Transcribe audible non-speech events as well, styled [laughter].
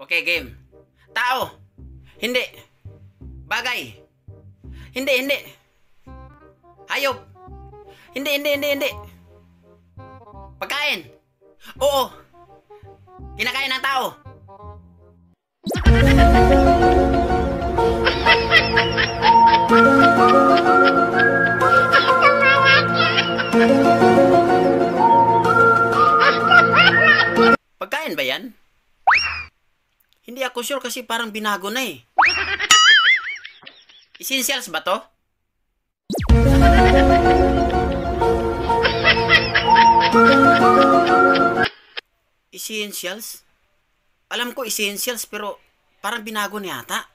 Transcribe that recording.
Okay, game. Tao. Hindi. Bagay. Hindi, hindi. Hayop. Hindi, hindi, hindi, hindi. Pagkain. Oo. Kinakain ng tao. [laughs] Pagkain ba yan? Hindi ako sure kasi parang binago na eh. Essentials ba to? Essentials? Alam ko essentials pero parang binago na yata.